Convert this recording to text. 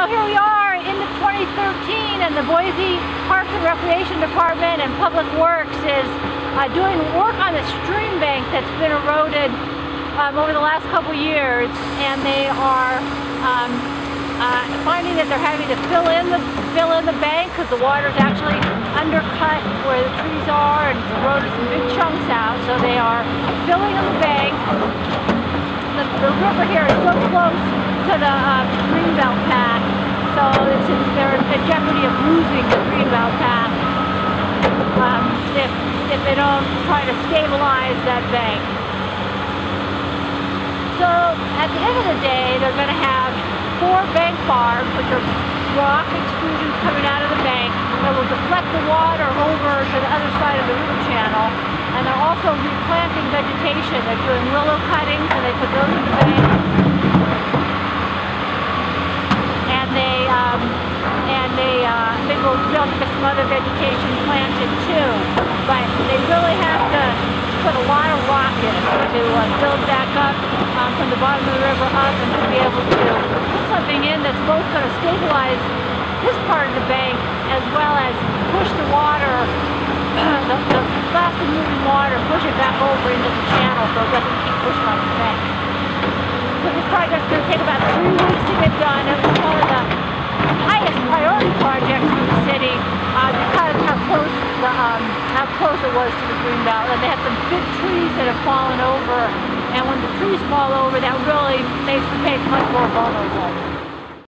So here we are into 2013 and the Boise Parks and Recreation Department and Public Works is uh, doing work on the stream bank that's been eroded um, over the last couple years and they are um, uh, finding that they're having to fill in the fill in the bank because the water is actually undercut where the trees are and eroded some big chunks out so they are filling in the bank. The, the river here is so close to the uh, Greenbelt path, so it's they're jeopardy of losing the Greenbelt path um, if, if they don't try to stabilize that bank. So at the end of the day, they're going to have four bank barbs, which are rock extrusions coming out of the bank that will deflect the water over to the other side of the river channel. And they're also replanting vegetation. They're doing willow cuttings and they put those in the bank. Will build some other vegetation planted too. But they really have to put a lot of rock in to uh, build back up um, from the bottom of the river up and to be able to put something in that's both going to stabilize this part of the bank as well as push the water, the, the faster moving water, push it back over into the channel so it doesn't keep pushing on the bank. So this project's going to take about three weeks to get done. It was one of the highest priority projects for the city uh, because how close the um, how close it was to the greenbelt, and they had some big trees that have fallen over. And when the trees fall over, that really makes the place much more vulnerable.